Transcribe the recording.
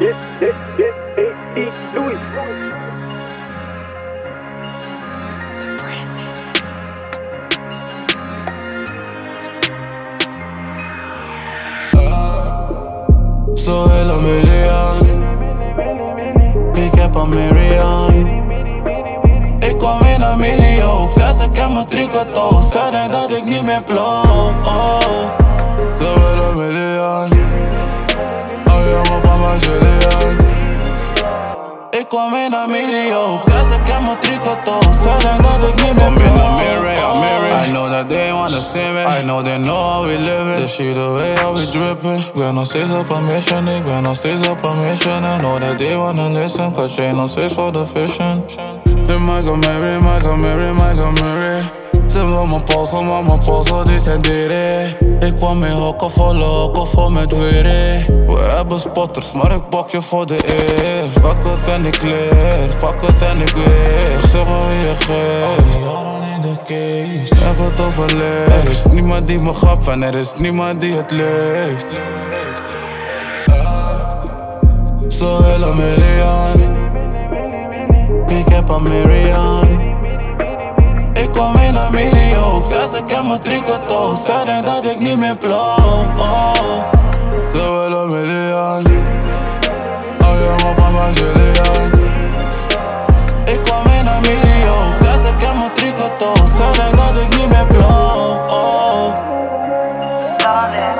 Så hela miljön Pick up on Miriam. Ik kwam in naar Mirio Zij zei ik heb mijn tricoto Zij denkt dat ik niet meer. Ik kwam in Mirio Zij zei ik heb mijn tricoto Zij denkt dat ik niet meer blow I know that they wanna see me. I know they know how we living They see the way how we dripping Ik ben nog steeds op een mission Ik ben nog steeds op een mission I know that they wanna listen Cause jij nog steeds for the En Mike Amiri, Mike Amiri, Mike Amiri ze wil mijn polsen, maar mijn polsen die zijn dieren. Ik kwam in hokken volle hokken vol met weren We hebben spotters, maar ik pak je voor de eer. Pak het en ik leer, pak het en ik weer Zeg maar wie je geeft Heb het overleefd. Er is niemand die me gaf en er is niemand die het leeft. Zo hele miljoen Ik heb een Ik kwam in een mediocre, zes ik heb mijn tricotoos Verder dat ik niet meer blauw, oh Ze willen miljoen Oh jongen, papa Julian Ik kwam in een mediocre, zes ik heb mijn tricotoos Verder dat ik niet meer blauw, oh Darling